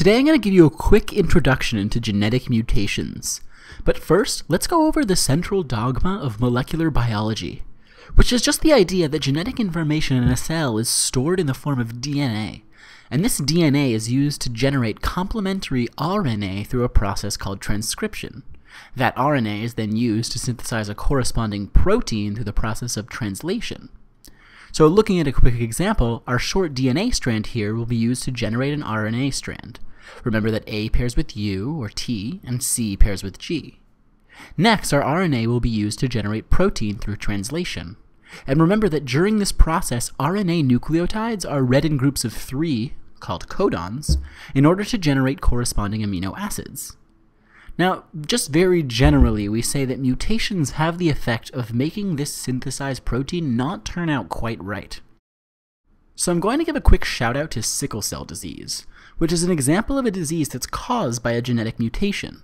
Today I'm going to give you a quick introduction into genetic mutations. But first, let's go over the central dogma of molecular biology, which is just the idea that genetic information in a cell is stored in the form of DNA, and this DNA is used to generate complementary RNA through a process called transcription. That RNA is then used to synthesize a corresponding protein through the process of translation. So looking at a quick example, our short DNA strand here will be used to generate an RNA strand. Remember that A pairs with U, or T, and C pairs with G. Next, our RNA will be used to generate protein through translation. And remember that during this process, RNA nucleotides are read in groups of three, called codons, in order to generate corresponding amino acids. Now, just very generally, we say that mutations have the effect of making this synthesized protein not turn out quite right. So I'm going to give a quick shout out to sickle cell disease, which is an example of a disease that's caused by a genetic mutation.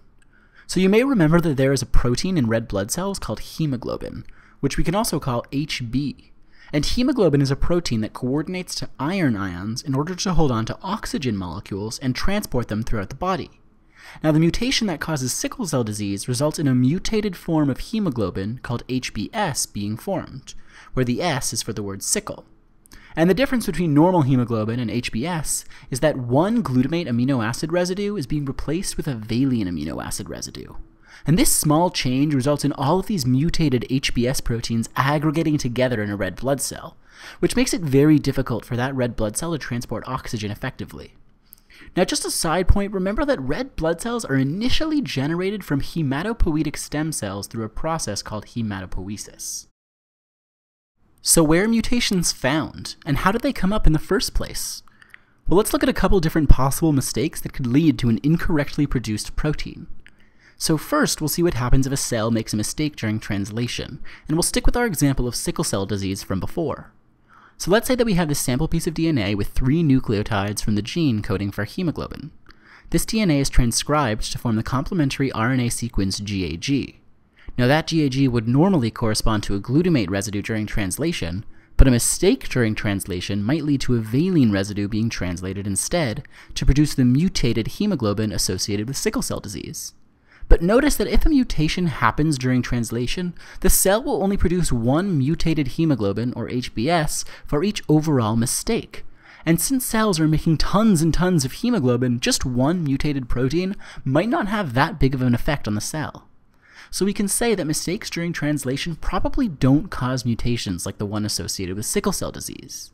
So you may remember that there is a protein in red blood cells called hemoglobin, which we can also call HB. And hemoglobin is a protein that coordinates to iron ions in order to hold on to oxygen molecules and transport them throughout the body. Now, the mutation that causes sickle cell disease results in a mutated form of hemoglobin called HBS being formed, where the S is for the word sickle. And the difference between normal hemoglobin and HBS is that one glutamate amino acid residue is being replaced with a valine amino acid residue. And this small change results in all of these mutated HBS proteins aggregating together in a red blood cell, which makes it very difficult for that red blood cell to transport oxygen effectively. Now, just a side point, remember that red blood cells are initially generated from hematopoietic stem cells through a process called hematopoiesis. So, where are mutations found, and how did they come up in the first place? Well, let's look at a couple different possible mistakes that could lead to an incorrectly produced protein. So first, we'll see what happens if a cell makes a mistake during translation, and we'll stick with our example of sickle cell disease from before. So let's say that we have this sample piece of DNA with three nucleotides from the gene coding for hemoglobin. This DNA is transcribed to form the complementary RNA sequence GAG. Now that GAG would normally correspond to a glutamate residue during translation, but a mistake during translation might lead to a valine residue being translated instead to produce the mutated hemoglobin associated with sickle cell disease. But notice that if a mutation happens during translation, the cell will only produce one mutated hemoglobin, or HBS, for each overall mistake. And since cells are making tons and tons of hemoglobin, just one mutated protein might not have that big of an effect on the cell. So we can say that mistakes during translation probably don't cause mutations like the one associated with sickle cell disease.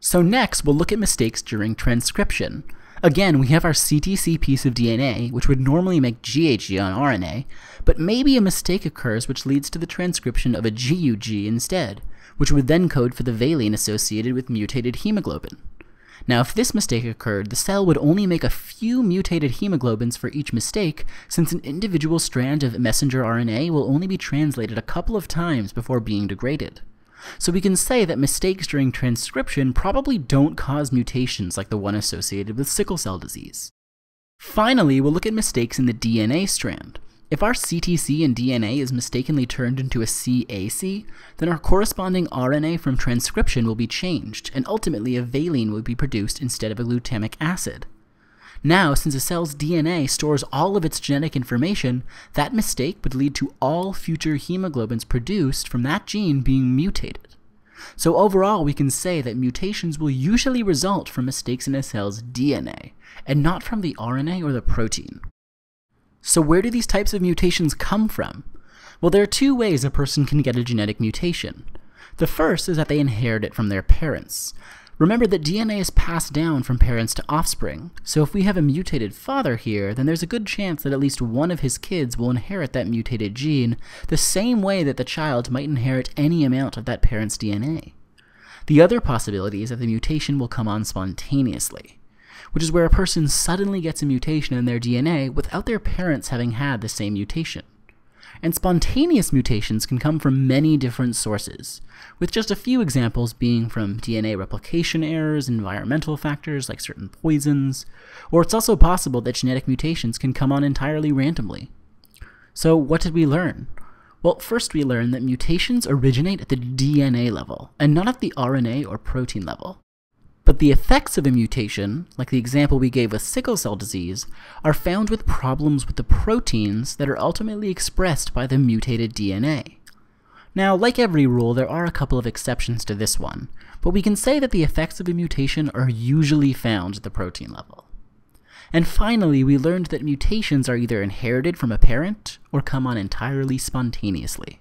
So next, we'll look at mistakes during transcription. Again, we have our CTC piece of DNA, which would normally make GAG on RNA, but maybe a mistake occurs which leads to the transcription of a GUG instead, which would then code for the valine associated with mutated hemoglobin. Now, if this mistake occurred, the cell would only make a few mutated hemoglobins for each mistake, since an individual strand of messenger RNA will only be translated a couple of times before being degraded. So we can say that mistakes during transcription probably don't cause mutations like the one associated with sickle cell disease. Finally, we'll look at mistakes in the DNA strand. If our CTC in DNA is mistakenly turned into a CAC, then our corresponding RNA from transcription will be changed, and ultimately a valine will be produced instead of a glutamic acid. Now, since a cell's DNA stores all of its genetic information, that mistake would lead to all future hemoglobins produced from that gene being mutated. So overall, we can say that mutations will usually result from mistakes in a cell's DNA, and not from the RNA or the protein. So where do these types of mutations come from? Well, there are two ways a person can get a genetic mutation. The first is that they inherit it from their parents. Remember that DNA is passed down from parents to offspring, so if we have a mutated father here, then there's a good chance that at least one of his kids will inherit that mutated gene, the same way that the child might inherit any amount of that parent's DNA. The other possibility is that the mutation will come on spontaneously, which is where a person suddenly gets a mutation in their DNA without their parents having had the same mutation. And spontaneous mutations can come from many different sources, with just a few examples being from DNA replication errors, environmental factors like certain poisons, or it's also possible that genetic mutations can come on entirely randomly. So, what did we learn? Well, first we learned that mutations originate at the DNA level, and not at the RNA or protein level. But the effects of a mutation, like the example we gave with sickle cell disease, are found with problems with the proteins that are ultimately expressed by the mutated DNA. Now, like every rule, there are a couple of exceptions to this one, but we can say that the effects of a mutation are usually found at the protein level. And finally, we learned that mutations are either inherited from a parent or come on entirely spontaneously.